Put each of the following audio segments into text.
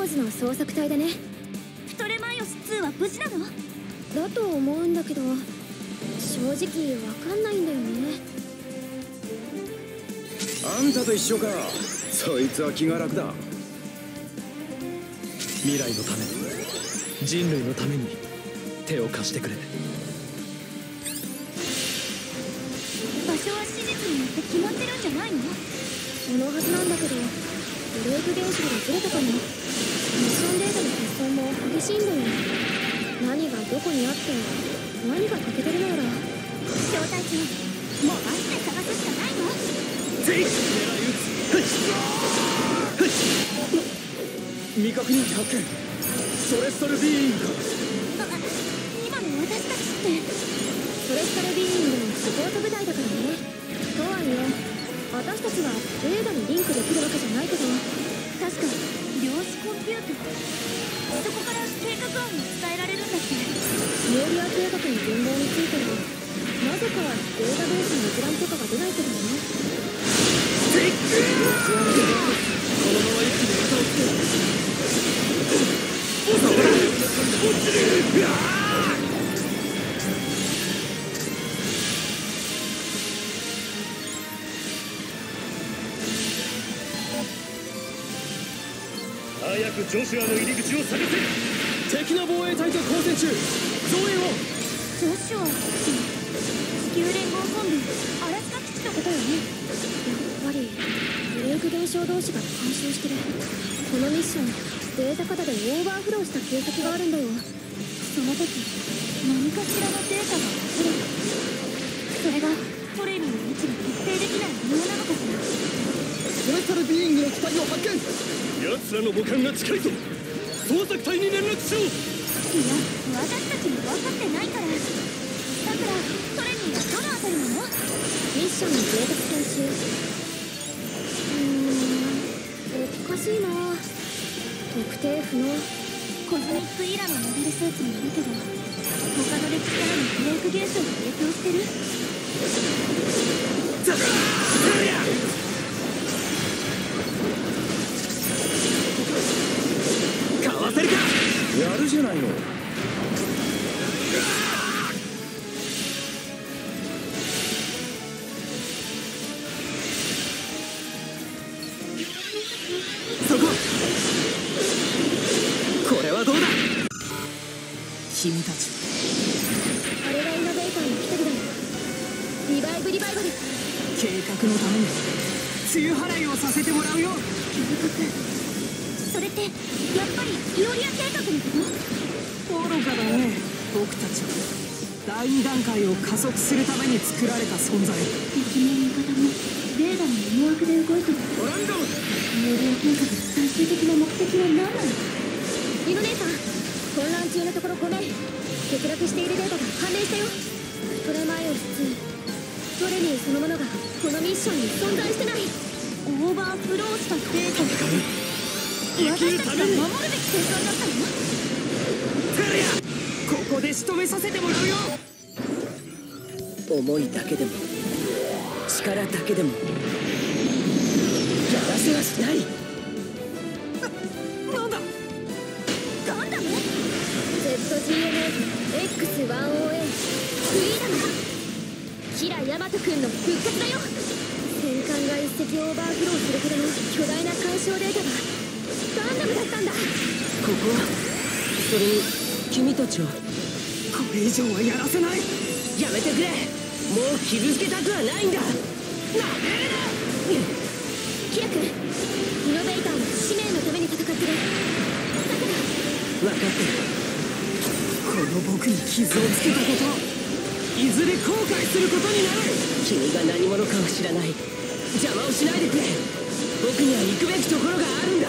ローズの捜索隊だね。プトレマイオス2は無事なの？だと思うんだけど正直わかんないんだよね。あんたと一緒か。そいつは気が楽だ。未来のため人類のために手を貸してくれ。場所は史実によって決まってるんじゃないの？そのはずなんだけどブレイク現象がずれたかもミッションデータの欠損も激しいんだよ何がどこにあっても何が欠けてる。のやら招待長もうマジで探すしかないのぜひ狙い撃つ未確認機発見ソレストルビーイング今の私たちってソレスタルビーイングのサポート部隊だからねとはいえ私たちは映画にリンクできる。わけじゃないけど確か量子コンピューターそこから計画案が伝えられるんだってミオリア計画の現場についてはなぜかデータベースに閲覧とかが出ないけどねスティックこのまま一気に歌をつけ早くジョシュアの入り口を探せ。敵の防衛隊と交戦中。増援を。ジョシュア地球連合本部アラスカ基地のことよね。やっぱりブレイク現象同士が干渉してる。このミッションデータ過多でオーバーフローした形跡があるんだよ。その時何かしらのデータが溢れたそれがトレミーの位置が特定できない理由なのかしら。ソレストルビーイングの機体を発見。奴らの母艦が近いぞ捜索隊に連絡しろいや私たちも分かってないからだからトレニーはどのあたりなのミッションのデータスキャン中うーんおかしいな特定不能コズミックイラのモデルスーツもいるけど他の歴史からのブレイク現象が影響してるかわせるかやるじゃないの。そここれはどうだ？君たち。あれがイノベーターの来てるだ。よリバイブリバイバル計画のために梅雨払いをさせてもらうよそれってやっぱりイオリア計画のこと愚かだね僕たちは第二段階を加速するために作られた存在敵も味方もレーダーの思惑で動いてるオランドイオリア計画の最終的な目的は何なのリノ姉さん混乱中のところごめん欠落しているデータが判明したよトレマイオス2トレニーそのものがこのミッションに存在してないオーバーフローしたデータ生きるために守るべき戦艦だったのテレアここで仕留めさせてもらうよ思いだけでも力だけでもやらせはしないなんだガンダム ZGNF-X1OA フリーダムキラヤマト君の復活だよ戦艦が一隻オーバーフローするほどの巨大な干渉データがガンダムだったんだここはそれに君たちはこれ以上はやらせない。やめてくれ。もう傷つけたくはないんだ。なめる。なキラ君イノベーターの使命のために戦ってる分かってるこの僕に傷をつけたこと。いずれ後悔することになる。君が何者かを知らない。邪魔をしないでくれ。僕には行くべきところがあるんだ。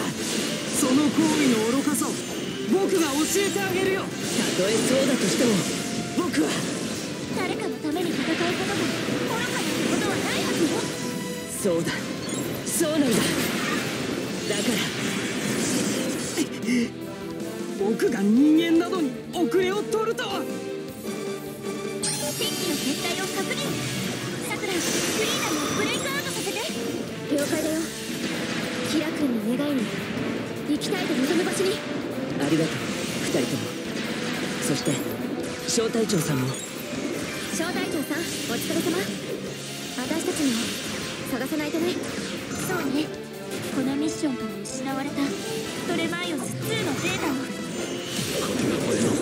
その行為の愚かさを僕が教えてあげるよ。たとえそうだとしても僕は誰かのために戦うことが愚かなことはないはずよ。そうだ。そうなんだ。だから僕が人間などに遅れを取るとはそして小隊長さんも。小隊長さんお疲れ様。私たちも探さないとね。そうね。このミッションから失われたトレマイオス2のデータを。これが俺の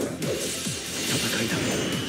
戦いだ。